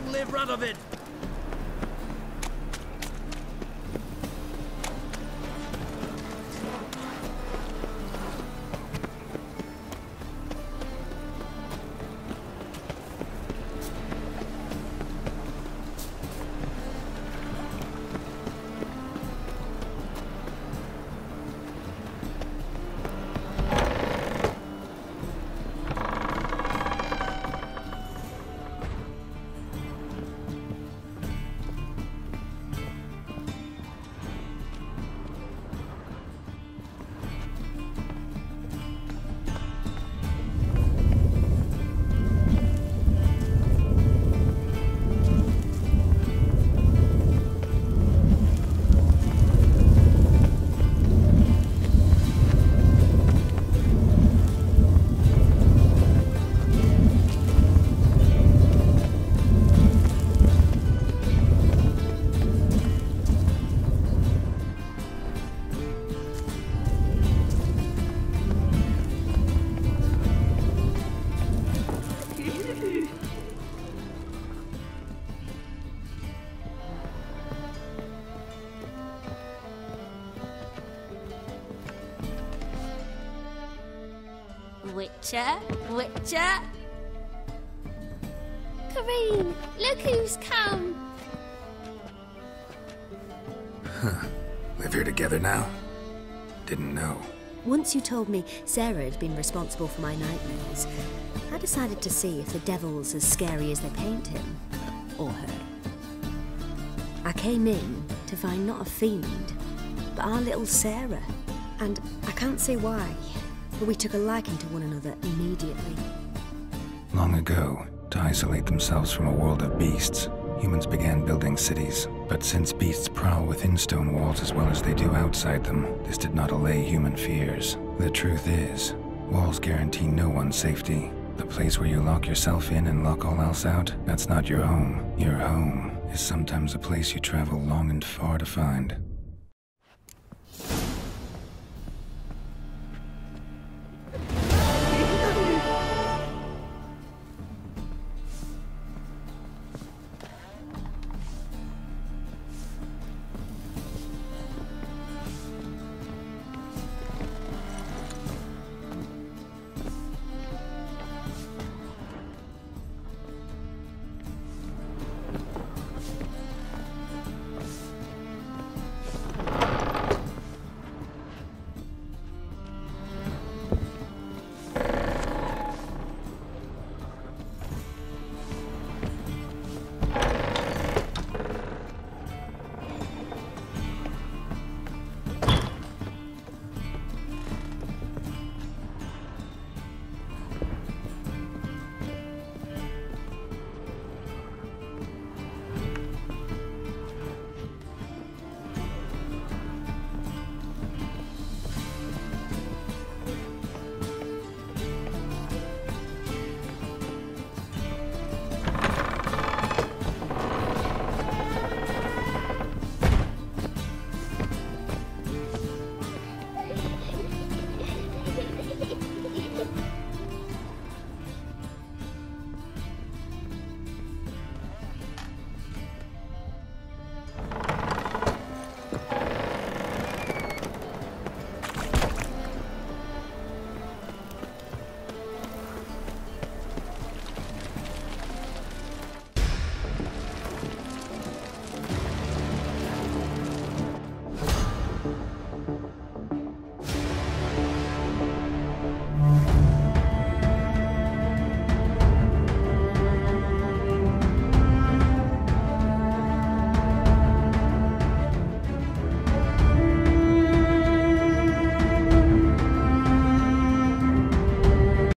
Long live Radovid! Witcher, Witcher. Corinne, look who's come. Live here together now? Didn't know. Once you told me Sarah had been responsible for my nightmares, I decided to see if the devil's as scary as they paint him. Or her. I came in to find not a fiend, but our little Sarah. And I can't say why, but we took a liking to one another immediately. Long ago, to isolate themselves from a world of beasts, humans began building cities. But since beasts prowl within stone walls as well as they do outside them, this did not allay human fears. The truth is, walls guarantee no one's safety. The place where you lock yourself in and lock all else out, that's not your home. Your home is sometimes a place you travel long and far to find.